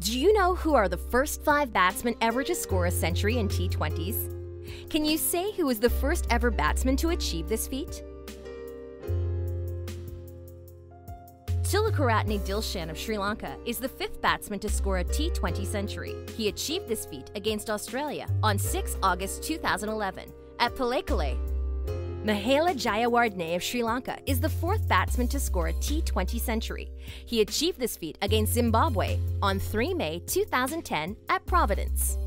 Do you know who are the first five batsmen ever to score a century in T20s? Can you say who was the first ever batsman to achieve this feat? Tillakaratne Dilshan of Sri Lanka is the fifth batsman to score a T20 century. He achieved this feat against Australia on 6 August 2011 at Pallekele. Mahela Jayawardene of Sri Lanka is the fourth batsman to score a T20 century. He achieved this feat against Zimbabwe on 3 May 2010 at Providence.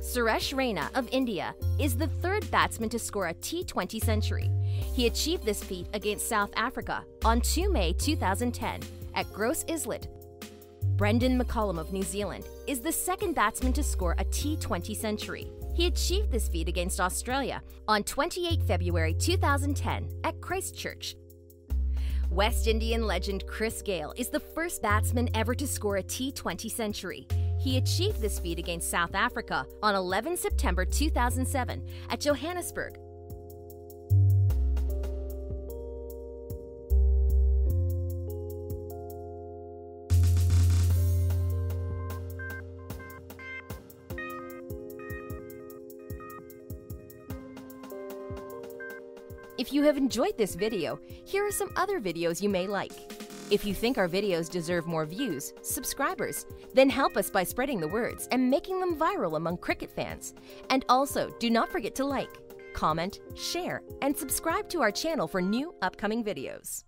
Suresh Raina of India is the third batsman to score a T20 century. He achieved this feat against South Africa on 2 May 2010 at Gros Islet. Brendon McCullum of New Zealand is the second batsman to score a T20 century. He achieved this feat against Australia on 28 February 2010 at Christchurch. West Indian legend Chris Gayle is the first batsman ever to score a T20 century. He achieved this feat against South Africa on 11 September 2007 at Johannesburg. If you have enjoyed this video, here are some other videos you may like. If you think our videos deserve more views, subscribers, then help us by spreading the words and making them viral among cricket fans. And also, do not forget to like, comment, share, and subscribe to our channel for new upcoming videos.